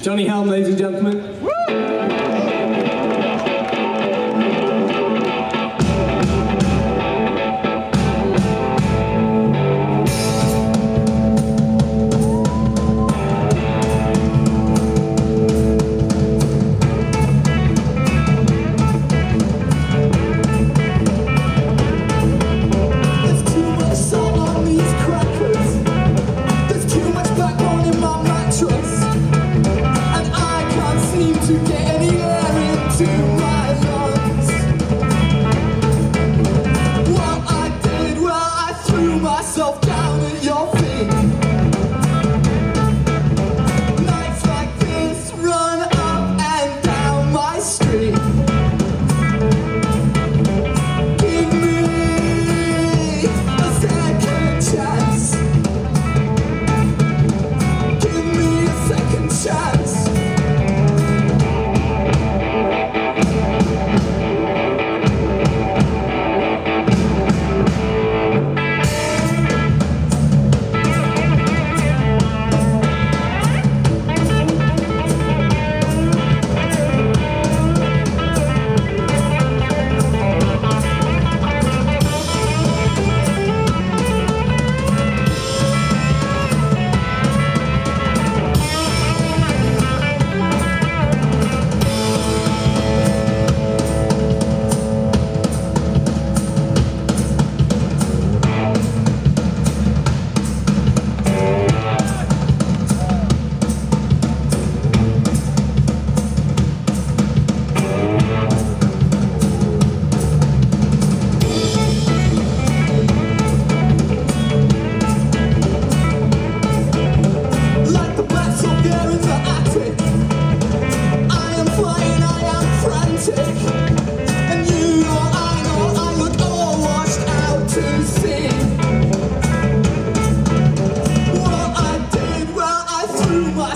Jonny Helm, ladies and gentlemen. And I can't seem to get any air into my lungs. I did well, I threw myself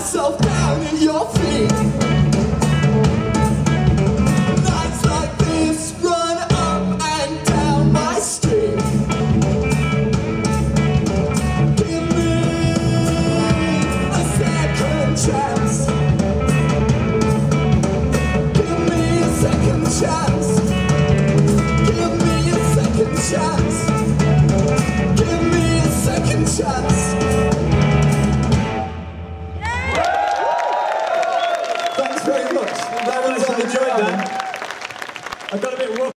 myself down in your feet. Nights like this run up and down my street. Give me a second chance. Give me a second chance. Allen. I got a bit rough.